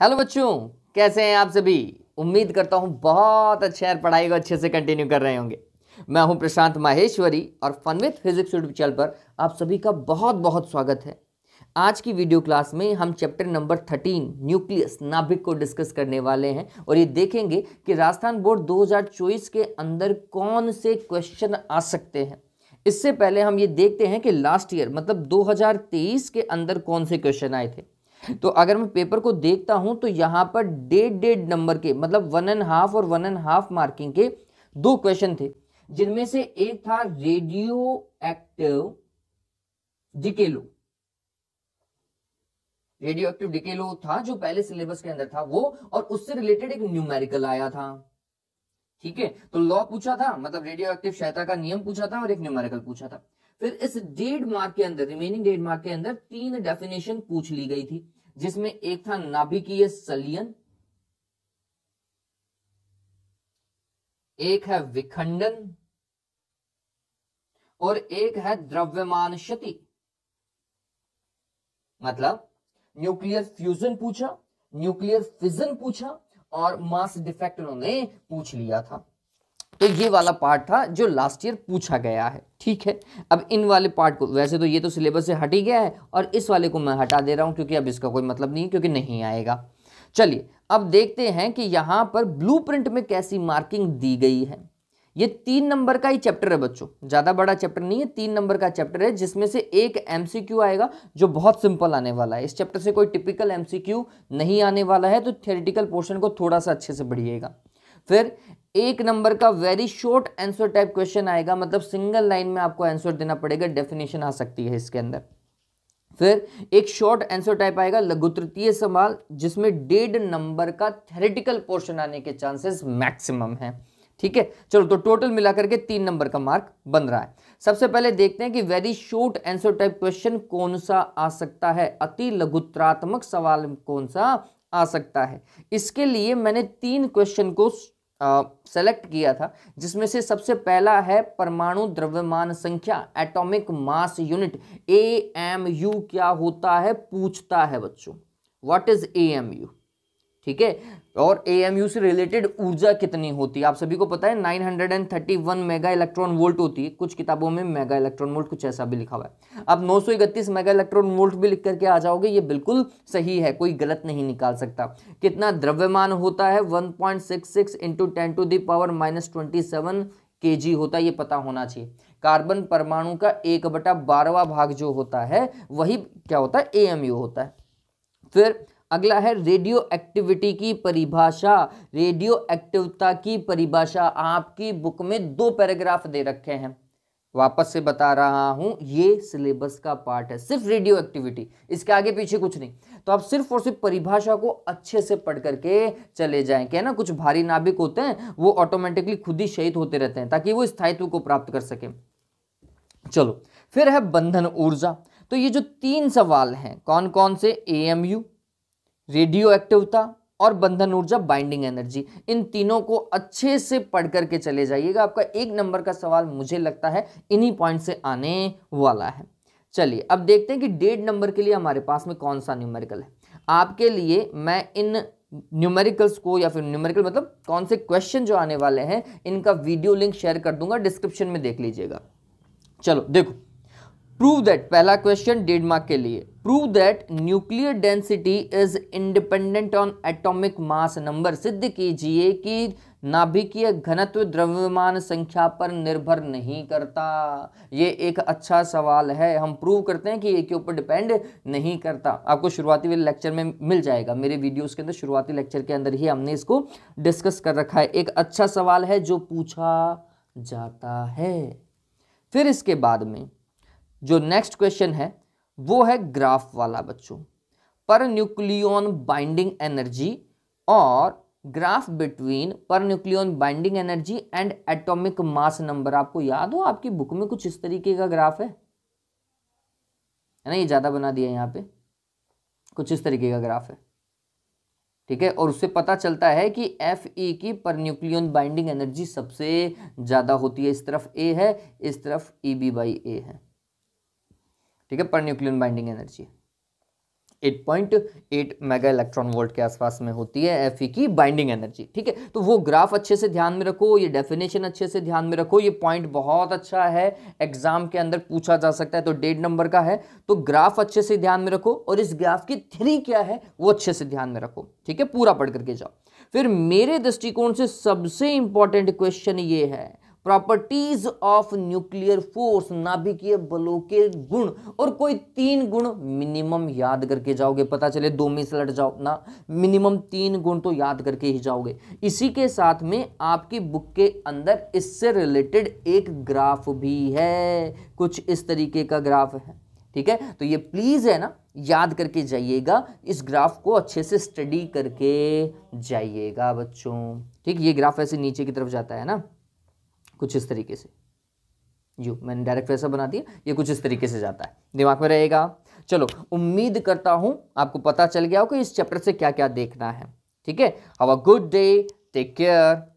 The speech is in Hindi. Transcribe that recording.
हेलो बच्चों, कैसे हैं आप सभी? उम्मीद करता हूँ बहुत अच्छे और पढ़ाई को अच्छे से कंटिन्यू कर रहे होंगे। मैं हूँ प्रशांत माहेश्वरी और fun with physics YouTube channel पर आप सभी का बहुत बहुत स्वागत है। आज की वीडियो क्लास में हम चैप्टर नंबर थर्टीन न्यूक्लियस नाभिक को डिस्कस करने वाले हैं और ये देखेंगे कि राजस्थान बोर्ड 2024 के अंदर कौन से क्वेश्चन आ सकते हैं। इससे पहले हम ये देखते हैं कि लास्ट ईयर मतलब 2023 के अंदर कौन से क्वेश्चन आए थे। तो अगर मैं पेपर को देखता हूँ तो यहाँ पर डेढ़ डेढ़ नंबर के मतलब वन एंड हाफ़ और वन एंड हाफ़ मार्किंग के दो क्वेश्चन थे, जिनमें से एक था radioactive decay law radioactive decay law था जो पहले सिलेबस के अंदर था वो, और उससे रिलेटेड एक न्यूमेरिकल आया था। ठीक है? तो लॉ पूछा था मतलब रेडियो एक्टिव सहायता का नियम पूछा था और एक न्यूमेरिकल पूछा था। फिर इस डेढ़ मार्क के अंदर रिमेनिंग डेढ़ मार्क के अंदर तीन डेफिनेशन पूछ ली गई थी। जिसमें एक था नाभिकीय सलियन, एक है विखंडन, और एक है द्रव्यमान क्षति। मतलब न्यूक्लियर फ्यूजन पूछा न्यूक्लियर फिजन पूछा, और मास डिफेक्ट उन्होंने पूछ लिया था। तो ये वाला पार्ट था जो लास्ट ईयर पूछा गया है, ठीक है? अब इन वाले पार्ट को, वैसे तो ये तो सिलेबस से हट ही गया है और इस वाले को मैं हटा दे रहा हूँ क्योंकि अब इसका कोई मतलब नहीं है, क्योंकि नहीं आएगा। चलिए, अब देखते हैं कि यहाँ पर ब्लूप्रिंट में कैसी मार्किंग दी गई है। ये तीन नंबर का ही चैप्टर है बच्चों, ज़्यादा बड़ा चैप्टर नहीं है, तीन नंबर का चैप्टर है, जिसमें से एक एमसीक्यू आएगा, जो बहुत सिंपल आने वाला है। इस चैप्टर से कोई टिपिकल एमसीक्यू नहीं आने वाला है तो थेरेटिकल पोर्शन को थोड़ा सा अच्छे से बढ़िएगा। फिर एक नंबर का very short answer type question आएगा मतलब सिंगल लाइन में आपको आंसर देना पड़ेगा डेफिनेशन आ सकती है इसके अंदर। फिर एक शॉर्ट आंसर टाइप आएगा लघु तृतीय सवाल जिसमें डेढ़ नंबर का थेरेटिकल पोर्शन आने के चांसेस मैक्सिमम है। ठीक है? चलो तो टोटल मिलाकर के तीन नंबर का मार्क बन रहा है। सबसे पहले देखते हैं कि very short answer type question कौन सा आ सकता है? अति लघुत्रात्मक सवाल कौन सा आ सकता है? इसके लिए मैंने तीन क्वेश्चन को सेलेक्ट किया था, जिसमें से सबसे पहला है परमाणु द्रव्यमान संख्या atomic mass unit A M U क्या होता है? पूछता है बच्चों। What is A M U ठीक है? और ए से रिलेटेड ऊर्जा कितनी होती है? आप सभी को पता है 931 मेगा इलेक्ट्रॉन वोल्ट होती है। कुछ किताबों में मेगा इलेक्ट्रॉन वोल्ट कुछ ऐसा भी लिखा हुआ है। अब नौ मेगा इलेक्ट्रॉन वोल्ट भी लिख करके आ जाओगे, ये बिल्कुल सही है, कोई गलत नहीं निकाल सकता। कितना द्रव्यमान होता है? One point six six into ten to the power minus twenty seven K G होता है, ये पता होना चाहिए। कार्बन परमाणु का एक बटा बारहवा भाग जो होता है, वही क्या होता है? ए होता है। फिर अगला है रेडियो एक्टिविटी की परिभाषा रेडियो एक्टिवता की परिभाषा। आपकी बुक में दो पैराग्राफ दे रखे हैं। वापस से बता रहा हूँ, ये सिलेबस का पार्ट है, सिर्फ़ रेडियो एक्टिविटी इसके आगे पीछे कुछ नहीं। तो आप सिर्फ़ और सिर्फ़ परिभाषा को अच्छे से पढ़ करके चले जाएँ, क्या ना? कुछ भारी नाभिक होते हैं, वो ऑटोमेटिकली खुद ही शहीद होते रहते हैं, ताकि वो स्थायित्व को प्राप्त कर सके। चलो, फिर है बंधन ऊर्जा। तो ये जो तीन सवाल हैं कौन कौन से ए रेडियो एक्टिवता और बंधन ऊर्जा बाइंडिंग एनर्जी इन तीनों को अच्छे से पढ़ करके चले जाइएगा। आपका एक नंबर का सवाल मुझे लगता है इन्हीं पॉइंट से आने वाला है। चलिए, अब देखते हैं कि डेढ़ नंबर के लिए हमारे पास में कौन सा न्यूमेरिकल है। आपके लिए मैं इन न्यूमेरिकल्स को या फिर न्यूमेरिकल मतलब कौन से क्वेश्चन जो आने वाले हैं, इनका वीडियो लिंक शेयर कर दूँगा डिस्क्रिप्शन में देख लीजिएगा। चलो, देखो। प्रूव दैट पहला क्वेश्चन डेढ़ मार्क के लिए. Prove that nuclear density is independent on atomic mass number सिद्ध कीजिए कि नाभिकीय घनत्व द्रव्यमान संख्या पर निर्भर नहीं करता। ये एक अच्छा सवाल है। हम प्रूव करते हैं कि ये के ऊपर डिपेंड नहीं करता। आपको शुरुआती वाले लेक्चर में मिल जाएगा। मेरे वीडियोस के अंदर, शुरुआती लेक्चर के अंदर ही हमने इसको डिस्कस कर रखा है। एक अच्छा सवाल है जो पूछा जाता है। फिर इसके बाद में जो नेक्स्ट क्वेश्चन है, वो है ग्राफ वाला बच्चों। पर न्यूक्लियन बाइंडिंग एनर्जी और graph between per nucleon binding energy and atomic mass number आपको याद हो, आपकी बुक में कुछ इस तरीके का ग्राफ है? है ना, ये ज़्यादा बना दिया यहाँ पे। कुछ इस तरीके का ग्राफ है। ठीक है, और उससे पता चलता है कि एफ़ ई की पर न्यूक्लियन बाइंडिंग एनर्जी सबसे ज़्यादा होती है। इस तरफ़ ए है, इस तरफ़ ई बी बाई ए है। ठीक है, per nucleon binding energy. 8.8 mega electron volt के आसपास में होती है एफ़ की बाइंडिंग एनर्जी, ठीक है? तो वो ग्राफ अच्छे से ध्यान में रखो, ये डेफिनेशन अच्छे से ध्यान में रखो, ये पॉइंट बहुत अच्छा है, एग्ज़ाम के अंदर पूछा जा सकता है तो डेढ़ नंबर का है। तो ग्राफ अच्छे से ध्यान में रखो और इस ग्राफ की थ्री क्या है, वो अच्छे से ध्यान में रखो, ठीक है? पूरा पढ़ करके जाओ। फिर मेरे दृष्टिकोण से सबसे इंपॉर्टेंट क्वेश्चन ये है प्रॉपर्टीज़ ऑफ़ न्यूक्लियर फोर्स, नाभिकीय बलों के गुण और कोई तीन गुण मिनिमम याद करके जाओगे, पता चले दो में से लट जाओ। ना, मिनिमम तीन गुण तो याद करके ही जाओगे। इसी के साथ में आपकी बुक के अंदर इससे रिलेटेड एक ग्राफ भी है। कुछ इस तरीके का ग्राफ है, ठीक है? तो ये प्लीज़ है ना, याद करके जाइएगा। इस ग्राफ को अच्छे से स्टडी करके जाइएगा बच्चों। ठीक, ये ग्राफ ऐसे नीचे की तरफ़ जाता है ना? कुछ इस तरीके से। जो मैंने डायरेक्ट वैसा बना दिया, ये कुछ इस तरीके से जाता है। दिमाग में रहेगा। चलो, उम्मीद करता हूँ आपको पता चल गया हो कि इस चैप्टर से क्या क्या देखना है। ठीक है? Have a good day take care